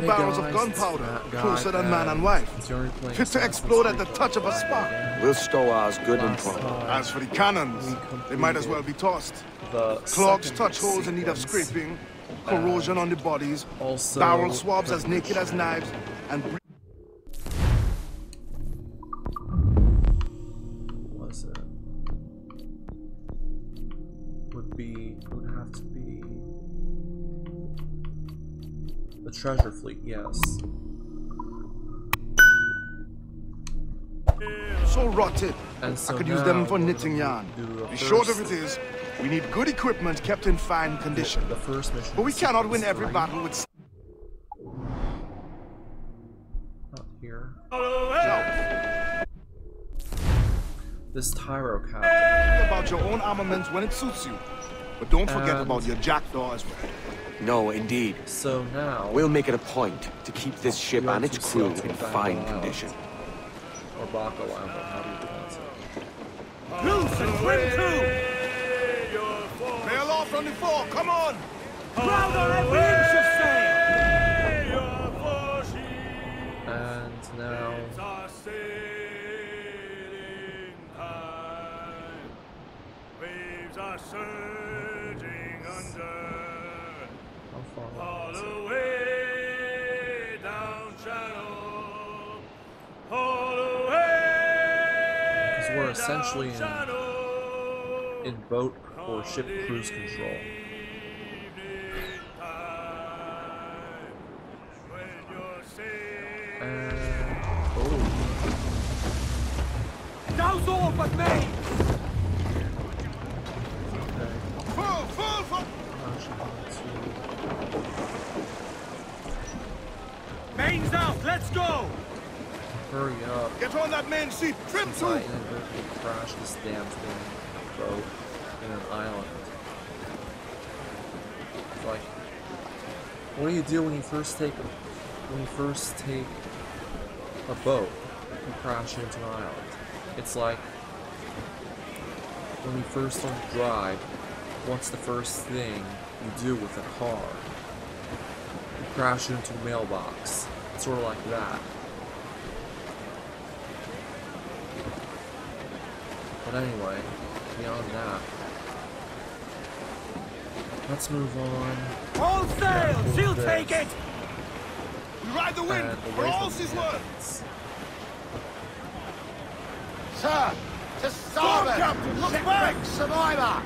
Hey barrels guys, of gunpowder, uh, closer than man and and wife. since you're already playing Fit to explode at the touch of a spark. We'll stow ours good and last proper. As for the cannons, they might as well be tossed. the Clogs touch holes in need of scraping, uh, corrosion on the bodies, barrel swabs as naked as knives, and bre- was it? Would be would have to be the treasure fleet. Yes. so rotted. And so I could use them for knitting yarn. the short of it is, we need good equipment kept in fine condition. The first mission. But we cannot win every right? battle with Not here. This Tyro captain. About your own armaments when it suits you. But don't forget And- about your jackdaw as well. No, indeed. So now We'll make it a point to keep this ship and its crew in fine condition. Abaco Island, how do you pronounce it? Loose and swim too! Bail off from the fore, come on! Crowd on we're in, in boat or ship cruise control. Evening time, when you're sailing. And oh, Douse all but me! okay. Full, full, full! I'm actually going Mains out, let's go! To hurry up. Get on that main seat, trim Since I inadvertently crashed this damn thing boat in an island. It's like, what do you do when you first take when you first take a boat and crash into an island? It's like when you first to drive. What's the first thing you do with a car? You crash into a mailbox. It's sort of like that. But anyway, beyond that, let's move on. All sail, she'll this. take it! We ride the wind, uh, and for all from she's worth! Sir, to starboard! Captain, look Ship back! wreck Survivor!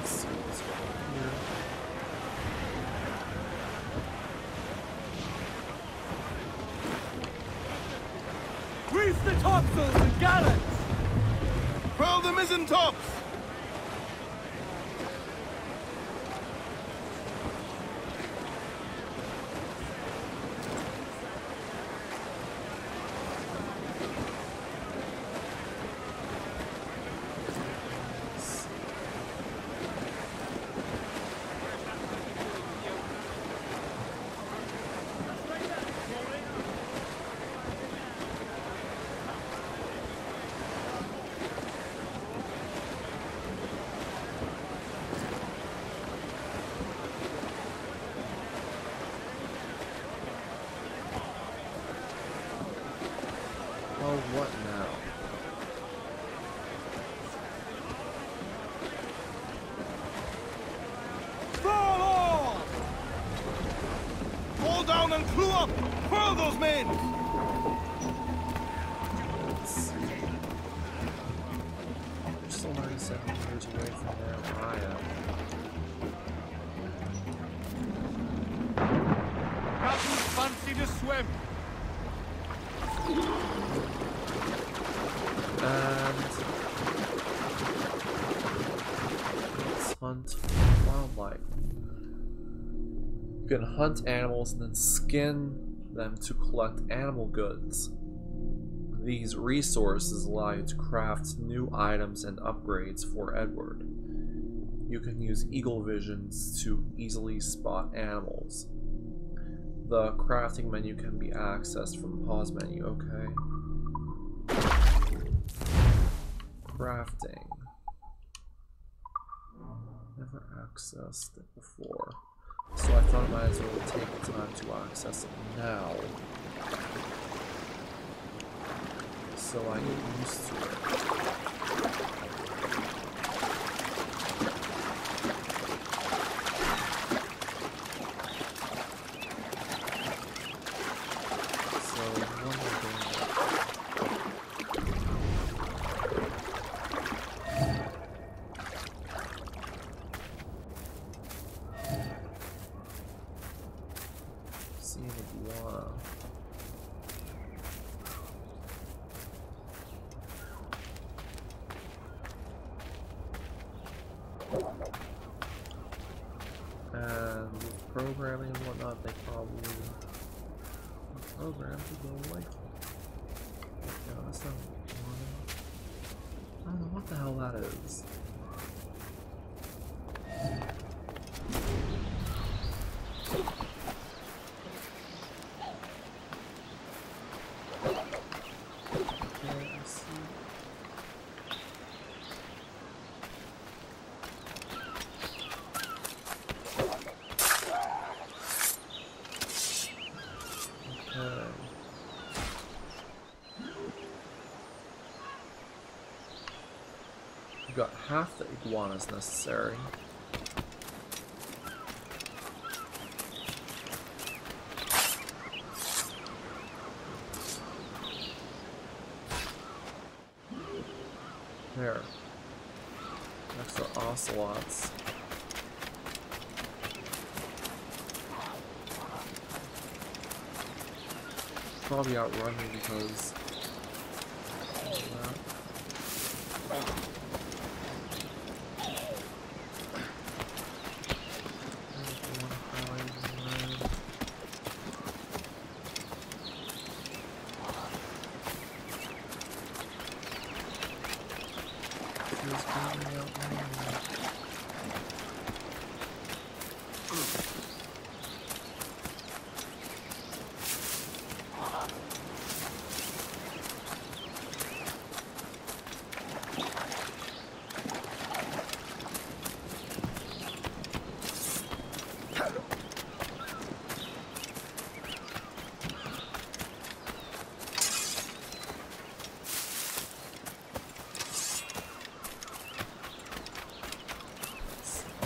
Let's see what's going here. Reef the topsails and gallants! Furl the mizzen tops! Oh, what now? Fall all! Hold down and clew up! Those men! We're still 97 meters away from where I am. Captain fancy to swim! And let's hunt wildlife. You can hunt animals and then skin them to collect animal goods. These resources allow you to craft new items and upgrades for Edward. You can use eagle visions to easily spot animals. The crafting menu can be accessed from the pause menu, okay? Crafting. Never accessed it before. So I thought I might as well take the time to access it now. So I get used to it. So what am I doing? Seeing iguana. And with programming and whatnot, they probably program to go away that's not. I don't know what the hell that is. Okay, I see. Okay. We got half the iguanas necessary. There. Next are ocelots. Probably outrun me because of that. There's one hiding there. He's coming out now.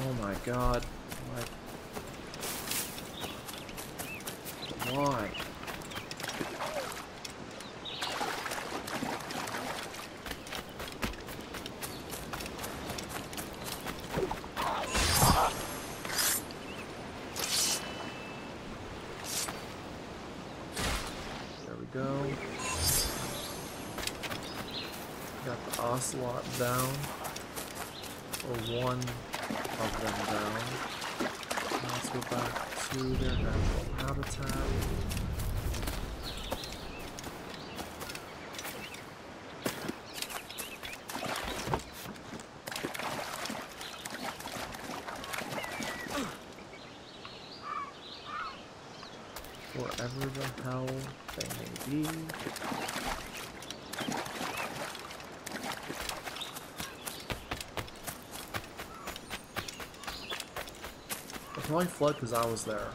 Oh my god. Like. Why? There we go. Got the ocelot down. Or one of them down. Let's go back to their natural habitat. Wherever the hell they may be. Probably fled because I was there.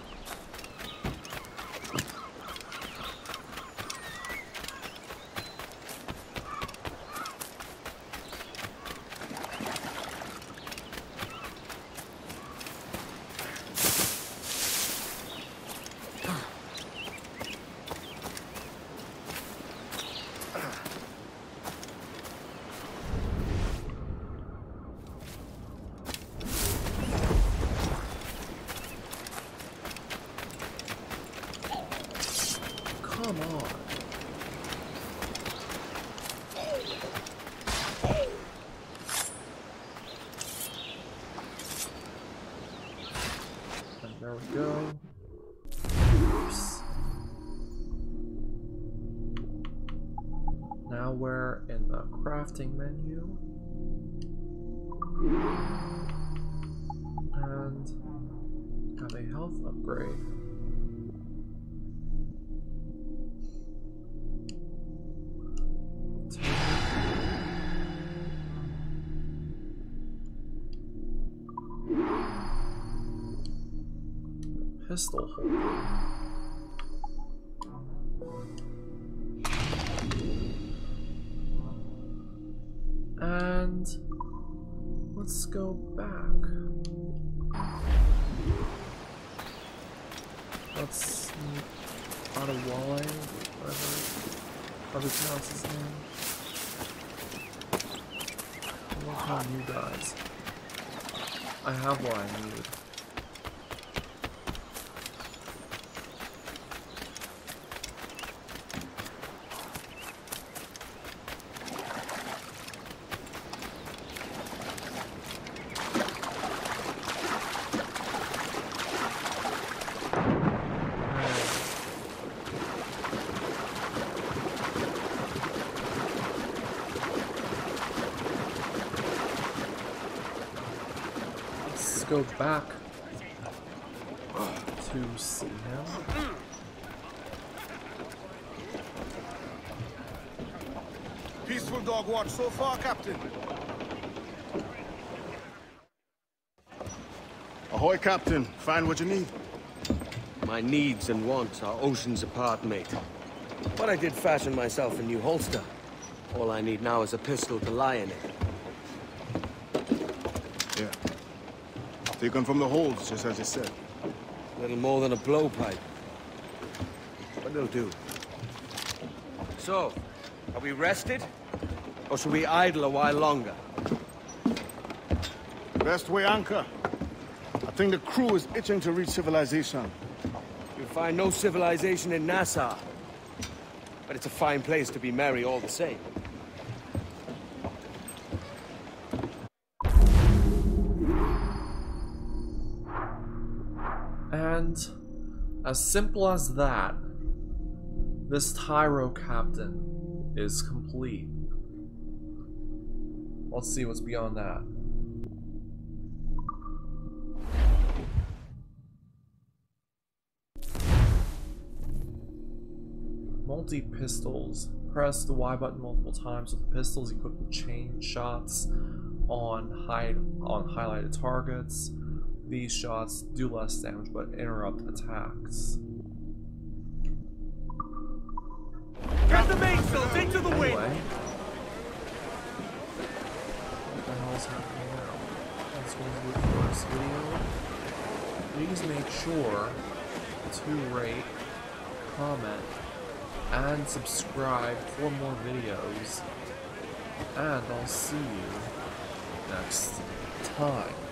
Come on. And there we go. Oops. Now we're in the crafting menu. And have a health upgrade. Pistol. And let's go back. Let's Adewale, whatever, whatever pronounce his name. I love how you guys. I have what I need. Let's go back to see him. Peaceful dog watch so far, Captain. Ahoy, Captain. Find what you need. My needs and wants are oceans apart, mate. But I did fashion myself a new holster. All I need now is a pistol to lie in it. Taken from the holds, just as you said. Little more than a blowpipe. But it'll do. So, are we rested? Or should we idle a while longer? Best way anchor. I think the crew is itching to reach civilization. You'll find no civilization in Nassau. But it's a fine place to be merry all the same. And as simple as that, this Tyro captain is complete. Let's see what's beyond that. Multi pistols. Press the Y button multiple times with the pistols equipped with chain shots on hide on highlighted targets. These shots do less damage but interrupt attacks. Get the mainsails into the wind! What the hell is happening now? That's going to do it for this video. Please make sure to rate, comment, and subscribe for more videos. And I'll see you next time.